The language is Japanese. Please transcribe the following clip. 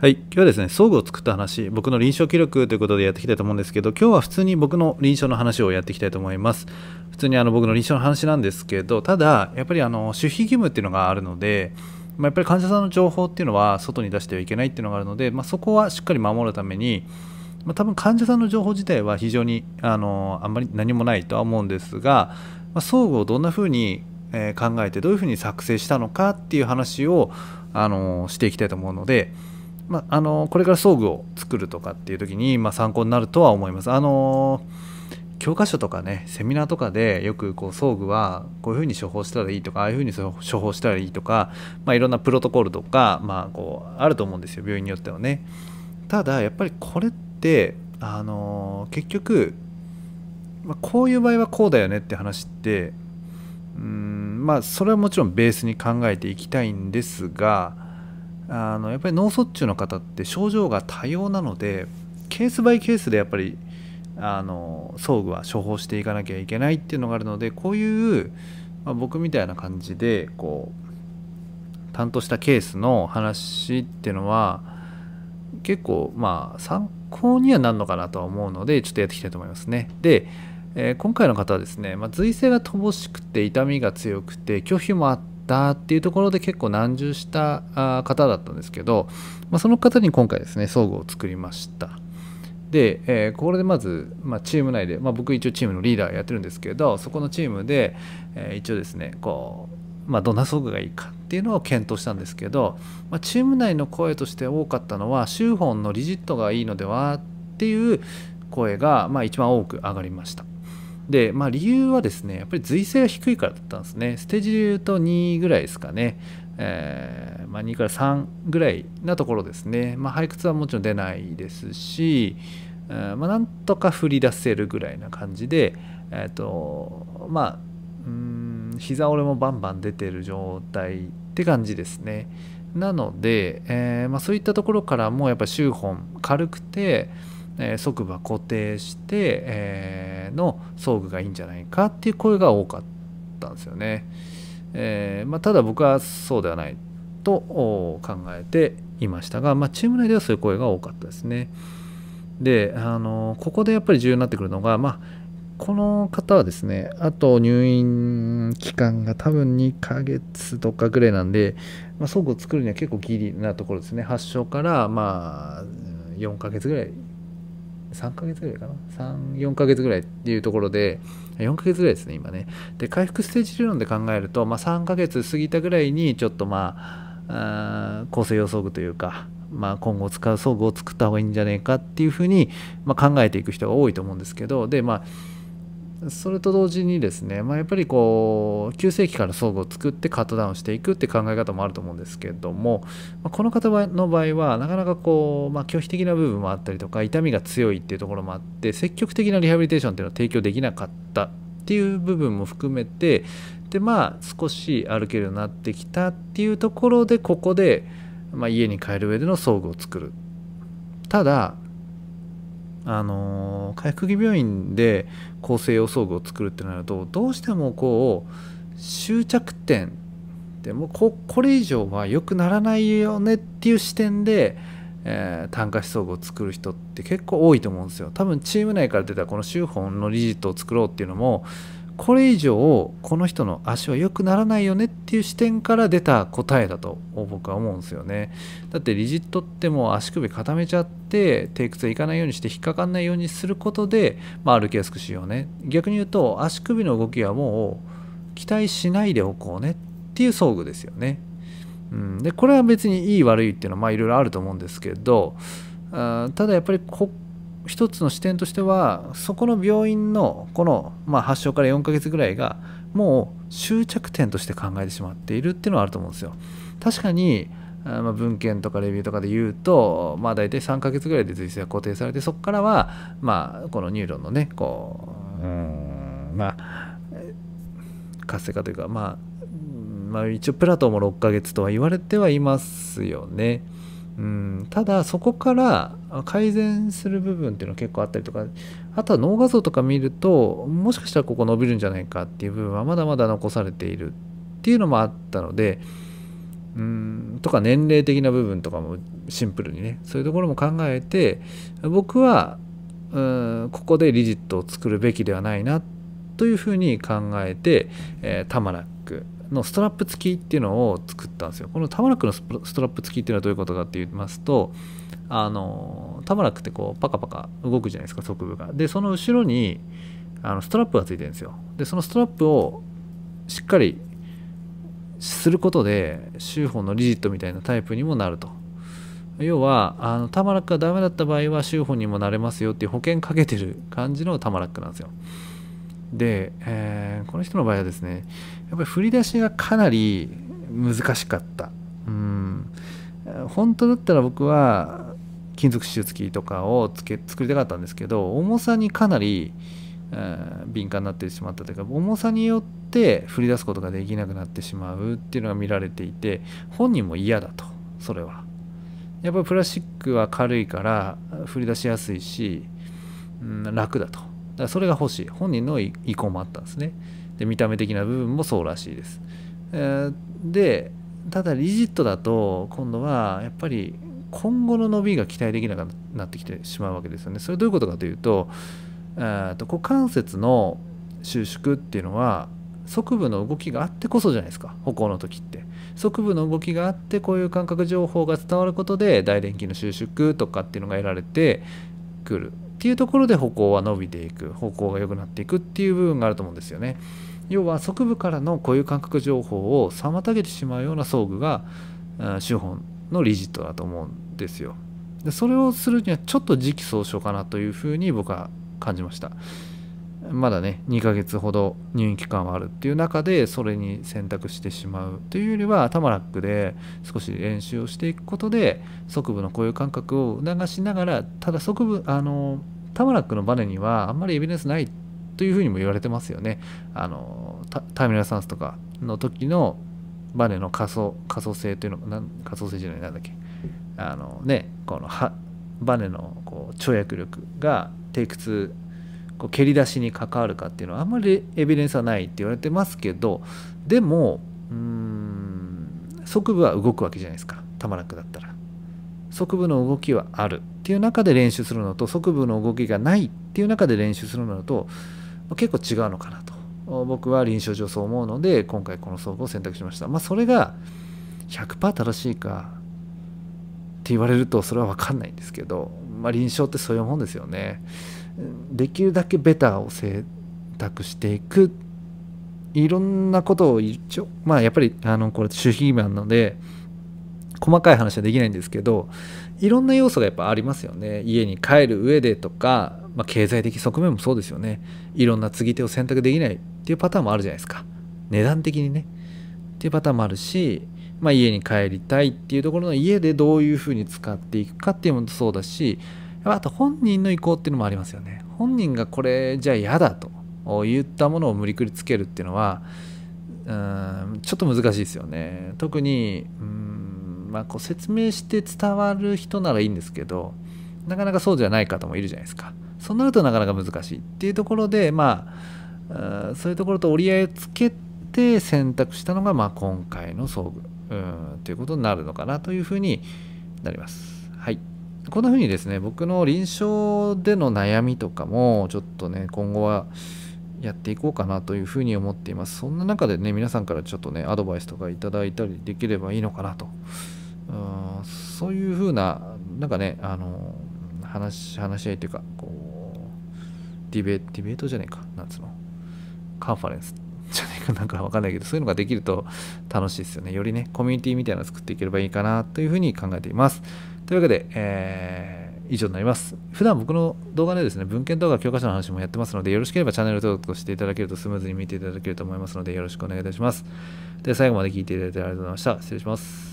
はい、今日はですね、装具を作った話、僕の臨床記録ということでやっていきたいと思うんですけど、今日は普通に僕の臨床の話をやっていきたいと思います。普通にあの僕の臨床の話なんですけど、ただ、やっぱりあの守秘義務っていうのがあるので、まあ、やっぱり患者さんの情報っていうのは外に出してはいけないっていうのがあるので、まあ、そこはしっかり守るために、まあ、多分患者さんの情報自体は非常にあのあんまり何もないとは思うんですが、まあ、装具をどんな風に考えてどういうふうに作成したのかっていう話をあのしていきたいと思うので、まあ、あのこれから装具を作るとかっていう時に、まあ、参考になるとは思います。あの教科書とかねセミナーとかでよくこう装具はこういうふうに処方したらいいとかああいうふうに処方したらいいとか、まあ、いろんなプロトコルとか、まあ、こうあると思うんですよ病院によってはね。ただやっぱりこれってあの結局、まあ、こういう場合はこうだよねって話ってうんまあそれはもちろんベースに考えていきたいんですがあのやっぱり脳卒中の方って症状が多様なのでケースバイケースでやっぱりあの装具は処方していかなきゃいけないっていうのがあるのでこういう、まあ、僕みたいな感じでこう担当したケースの話っていうのは結構まあ参考にはなるのかなとは思うのでちょっとやっていきたいと思いますね。でえー、今回の方はですね、まあ、髄性が乏しくて痛みが強くて拒否もあってたっていうところで結構難重した方だったんですけど、まあ、その方に今回ですね装具を作りました。で、えー、これでまず、まあ、チーム内で、まあ、僕一応チームのリーダーやってるんですけどそこのチームで、えー、一応ですねこう、まあ、どんな装具がいいかっていうのを検討したんですけど、まあ、チーム内の声として多かったのはシューフォンのリジットがいいのではっていう声が、まあ、一番多く上がりました。で、まあ、理由はですね、やっぱり髄性が低いからだったんですね。ステージで言うと2ぐらいですかね。えー、まあ、2から3ぐらいなところですね。まあ、背屈はもちろん出ないですし、えー、まあ、なんとか振り出せるぐらいな感じで、えっ、ー、と、まあ、うん膝折れもバンバン出てる状態って感じですね。なので、えま、そういったところからもやっぱり周本軽くて、え側部は固定して、えの装具がいいんじゃないかっていう声が多かったんですよね。え、まあ、ただ僕はそうではないと考えていましたが、まあ、チーム内ではそういう声が多かったですね。であのここでやっぱり重要になってくるのが、まあ、この方はですねあと入院期間が多分2ヶ月とかぐらいなんで、まあ、装具を作るには結構ギリなところですね発症からまあ4ヶ月ぐらい3ヶ月ぐらいかな？34ヶ月ぐらいっていうところで4ヶ月ぐらいですね今ね。で回復ステージ理論で考えると、まあ、3ヶ月過ぎたぐらいにちょっとまあ構成予想具というか、まあ、今後使う装具を作った方がいいんじゃねえかっていうふうに、まあ、考えていく人が多いと思うんですけどでまあそれと同時にですね、まあ、やっぱりこう急性期から装具を作ってカットダウンしていくって考え方もあると思うんですけれども、まあ、この方の場合はなかなかこう、まあ、拒否的な部分もあったりとか痛みが強いっていうところもあって積極的なリハビリテーションっていうのを提供できなかったっていう部分も含めてでまあ少し歩けるようになってきたっていうところでここで、まあ、家に帰る上での装具を作る。ただあの回復期病院で構成用装具を作るってなるとどうしてもこう終着点でもここれ以上は良くならないよねっていう視点で、えー、単価思想具を作る人って結構多いと思うんですよ。多分チーム内から出たこのシューフォンの理事とを作ろうっていうのもこれ以上この人の足は良くならないよねっていう視点から出た答えだと僕は思うんですよね。だってリジットってもう足首固めちゃって低屈いかないようにして引っかかんないようにすることで、まあ、歩きやすくしようね。逆に言うと足首の動きはもう期待しないでおこうねっていう装具ですよね、うん、でこれは別にいい悪いっていうのはまあいろいろあると思うんですけどあただやっぱりこ一つの視点としてはそこの病院のこの、まあ、発症から4ヶ月ぐらいがもう終着点として考えてしまっているっていうのはあると思うんですよ。確かにまあ、文献とかレビューとかで言うと、まあ、大体3ヶ月ぐらいで随性が固定されてそこからは、まあ、このニューロンのねこううんまあ活性化というか、まあ、まあ一応プラトンも6ヶ月とは言われてはいますよね。うん、ただそこから改善する部分っていうのは結構あったりとかあとは脳画像とか見るともしかしたらここ伸びるんじゃないかっていう部分はまだまだ残されているっていうのもあったのでうんとか年齢的な部分とかもシンプルにねそういうところも考えて僕はうんここでリジットを作るべきではないなというふうに考えて、えー、タマラックのストラップ付きっていうのを作ったんですよ。このタマラックのストラップ付きっていうのはどういうことかって言いますとあのタマラックってこうパカパカ動くじゃないですか側部が。でその後ろにあのストラップがついてるんですよ。でそのストラップをしっかりすることで周法のリジットみたいなタイプにもなると。要はあのタマラックがダメだった場合は修法にもなれますよっていう保険かけてる感じのタマラックなんですよ。で、え、この人の場合はですねやっぱり振り出しがかなり難しかった。うん。本当だったら僕は金属支付機とかをつけ作りたかったんですけど重さにかなり、えー、敏感になってしまったというか重さによって振り出すことができなくなってしまうっていうのが見られていて本人も嫌だと。それは。やっぱりプラスチックは軽いから振り出しやすいし、うん、楽だと。だからそれが欲しい。本人の意向もあったんですね。で見た目的な部分もそうらしいです、え、でただリジットだと今度はやっぱり今後の伸びが期待できなくなってきてしまうわけですよね。それどういうことかというとと股関節の収縮っていうのは側部の動きがあってこそじゃないですか歩行の時って。側部の動きがあってこういう感覚情報が伝わることで大電気の収縮とかっていうのが得られてくるっていうところで歩行は伸びていく歩行が良くなっていくっていう部分があると思うんですよね。要は側部からのこういう感覚情報を妨げてしまうような装具が資本のリジットだと思うんですよ。でそれをするにはちょっと時期尚早かなというふうに僕は感じました。まだね2ヶ月ほど入院期間はあるっていう中でそれに選択してしまうというよりはタマラックで少し練習をしていくことで側部のこういう感覚を促しながらただ側部あのタマラックのバネにはあんまりエビデンスないというふうにも言われてますよね。あのターミナルサンスとかの時のバネの仮想仮想性というのが仮想性じゃないなんだっけ。あのねこのバネのこう跳躍力が低屈こう蹴り出しに関わるかっていうのはあんまりエビデンスはないって言われてますけどでもうん側部は動くわけじゃないですか。たまらくだったら。側部の動きはあるっていう中で練習するのと側部の動きがないっていう中で練習するのと結構違うのかなと。僕は臨床上そう思うので今回この装具を選択しました。まあそれが100%正しいかって言われるとそれは分かんないんですけどまあ臨床ってそういうもんですよね。できるだけベターを選択していく。いろんなことを一応まあやっぱりあのこれ守秘義務なので細かい話はできないんですけどいろんな要素がやっぱありますよね。家に帰る上でとか、まあ、経済的側面もそうですよね。いろんな継ぎ手を選択できないっていうパターンもあるじゃないですか。値段的にね。っていうパターンもあるし、まあ、家に帰りたいっていうところの家でどういうふうに使っていくかっていうのもそうだしあと本人の意向っていうのもありますよね。本人がこれじゃあ嫌だと言ったものを無理くりつけるっていうのはうんちょっと難しいですよね。特にうんまあこう説明して伝わる人ならいいんですけどなかなかそうじゃない方もいるじゃないですか。そうなるとなかなか難しいっていうところでまあそういうところと折り合いをつけて選択したのが、まあ、今回の装具うんということになるのかなというふうになります。はい。こんな風にですね僕の臨床での悩みとかもちょっとね今後はやっていこうかなというふうに思っています。そんな中でね皆さんからちょっとねアドバイスとかいただいたりできればいいのかなと。うんそういうふうななんかねあの話話し合いというかこうディベディベートじゃねえかなんつうのカンファレンス じゃねえかなんかわかんないけどそういうのができると楽しいですよねよりねコミュニティみたいなのを作っていければいいかなというふうに考えていますというわけで、えー、以上になります。普段僕の動画でですね、文献動画、教科書の話もやってますので、よろしければチャンネル登録していただけるとスムーズに見ていただけると思いますので、よろしくお願いいたします。で最後まで聞いていただいてありがとうございました。失礼します。